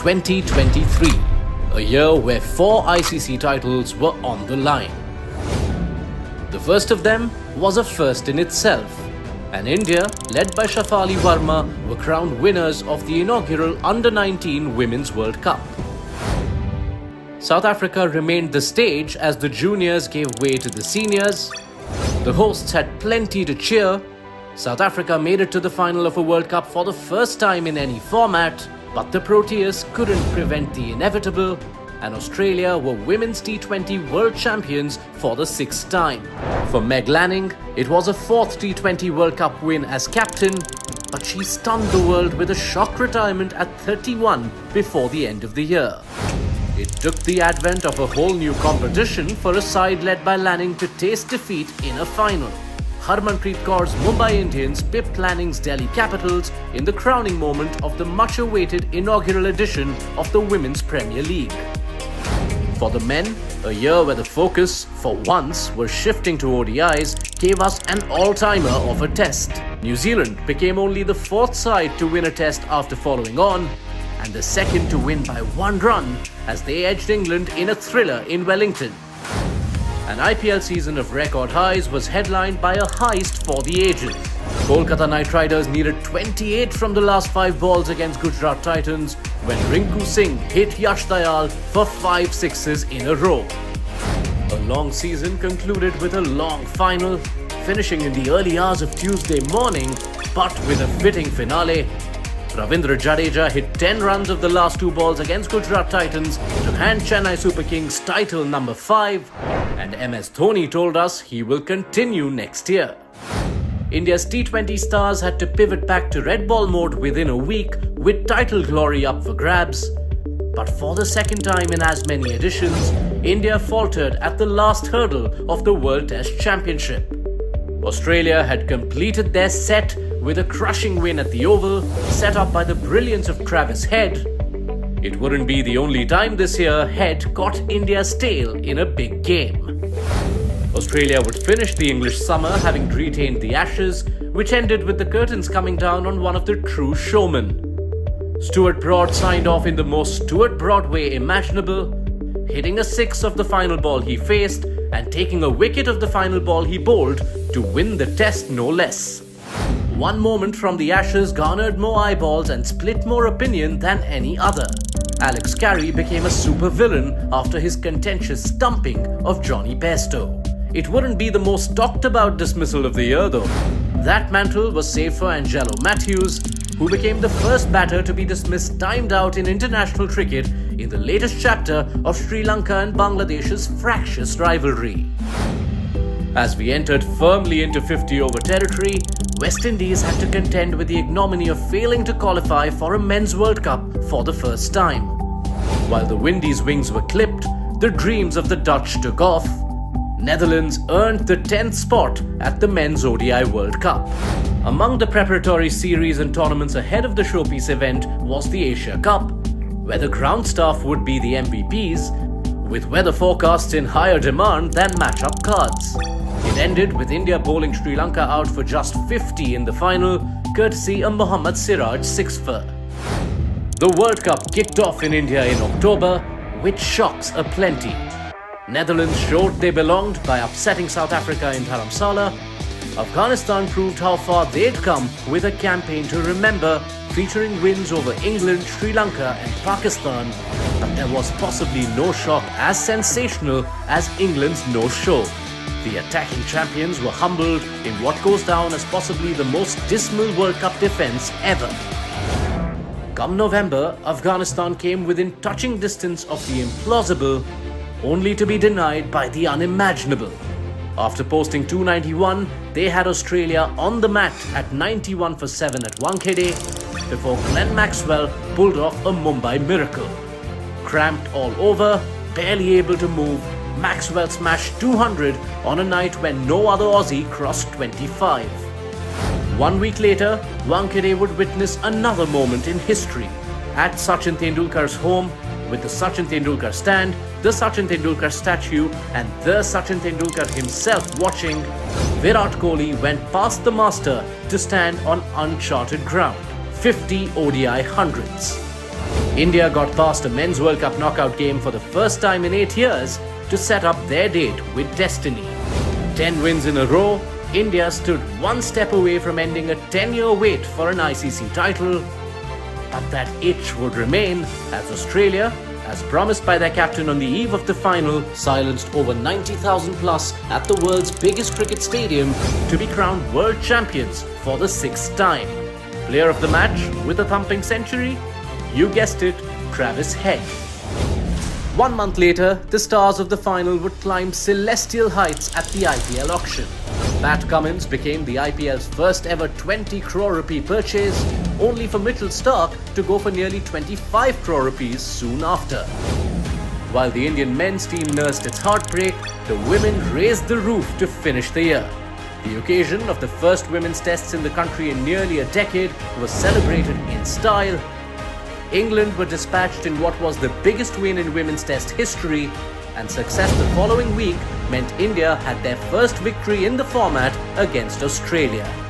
2023, a year where four ICC titles were on the line. The first of them was a first in itself, and India, led by Shafali Verma, were crowned winners of the inaugural Under-19 Women's World Cup. South Africa remained the stage as the juniors gave way to the seniors. The hosts had plenty to cheer. South Africa made it to the final of a World Cup for the first time in any format, but the Proteas couldn't prevent the inevitable, and Australia were Women's T20 World Champions for the sixth time. For Meg Lanning, it was a fourth T20 World Cup win as captain, but she stunned the world with a shock retirement at 31 before the end of the year. It took the advent of a whole new competition for a side led by Lanning to taste defeat in a final. Harmanpreet Kaur's Mumbai Indians pipped Lanning's Delhi Capitals in the crowning moment of the much-awaited inaugural edition of the Women's Premier League. For the men, a year where the focus, for once, was shifting to ODIs gave us an all-timer of a test. New Zealand became only the fourth side to win a test after following on, and the second to win by one run as they edged England in a thriller in Wellington. An IPL season of record highs was headlined by a heist for the ages. Kolkata Knight Riders needed 28 from the last 5 balls against Gujarat Titans when Rinku Singh hit Yash Dayal for 5 sixes in a row. A long season concluded with a long final, finishing in the early hours of Tuesday morning, but with a fitting finale Ravindra Jadeja hit 10 runs of the last two balls against Gujarat Titans to hand Chennai Super Kings title number 5 and MS Dhoni told us he will continue next year. India's T20 stars had to pivot back to red ball mode within a week with title glory up for grabs. But for the second time in as many editions, India faltered at the last hurdle of the World Test Championship. Australia had completed their set with a crushing win at the Oval, set up by the brilliance of Travis Head. It wouldn't be the only time this year Head caught India's tail in a big game. Australia would finish the English summer having retained the Ashes, which ended with the curtains coming down on one of the true showmen. Stuart Broad signed off in the most Stuart Broad way imaginable, hitting a six of the final ball he faced and taking a wicket of the final ball he bowled to win the test no less. One moment from the Ashes garnered more eyeballs and split more opinion than any other. Alex Carey became a supervillain after his contentious stumping of Jonny Bairstow. It wouldn't be the most talked about dismissal of the year though. That mantle was saved for Angelo Mathews, who became the first batter to be dismissed timed out in international cricket in the latest chapter of Sri Lanka and Bangladesh's fractious rivalry. As we entered firmly into 50 over territory, West Indies had to contend with the ignominy of failing to qualify for a Men's World Cup for the first time. While the Windies' wings were clipped, the dreams of the Dutch took off. Netherlands earned the 10th spot at the Men's ODI World Cup. Among the preparatory series and tournaments ahead of the showpiece event was the Asia Cup, where the ground staff would be the MVPs, with weather forecasts in higher demand than matchup cards. It ended with India bowling Sri Lanka out for just 50 in the final, courtesy of Mohammad Siraj six-fer. The World Cup kicked off in India in October, with shocks aplenty. Netherlands showed they belonged by upsetting South Africa in Dharamsala. Afghanistan proved how far they'd come with a campaign to remember featuring wins over England, Sri Lanka and Pakistan, but there was possibly no shock as sensational as England's no-show. The attacking champions were humbled in what goes down as possibly the most dismal World Cup defence ever. Come November, Afghanistan came within touching distance of the implausible, only to be denied by the unimaginable. After posting 291, they had Australia on the mat at 91 for 7 at Wankhede before Glenn Maxwell pulled off a Mumbai miracle. Cramped all over, barely able to move, Maxwell smashed 200 on a night when no other Aussie crossed 25. One week later, Wankhede would witness another moment in history. At Sachin Tendulkar's home, with the Sachin Tendulkar stand, the Sachin Tendulkar statue, and the Sachin Tendulkar himself watching, Virat Kohli went past the master to stand on uncharted ground 50 ODI hundreds. India got past a Men's World Cup knockout game for the first time in eight years to set up their date with destiny. 10 wins in a row, India stood one step away from ending a 10-year wait for an ICC title. But that itch would remain as Australia, as promised by their captain on the eve of the final, silenced over 90,000 plus at the world's biggest cricket stadium to be crowned world champions for the sixth time. Player of the match with a thumping century? You guessed it, Travis Head. One month later, the stars of the final would climb celestial heights at the IPL auction. Pat Cummins became the IPL's first ever 20 crore rupee purchase, only for Mitchell Starc to go for nearly 25 crore rupees soon after. While the Indian men's team nursed its heartbreak, the women raised the roof to finish the year. The occasion of the first women's tests in the country in nearly a decade was celebrated in style England were dispatched in what was the biggest win in women's test history and success the following week meant India had their first victory in the format against Australia.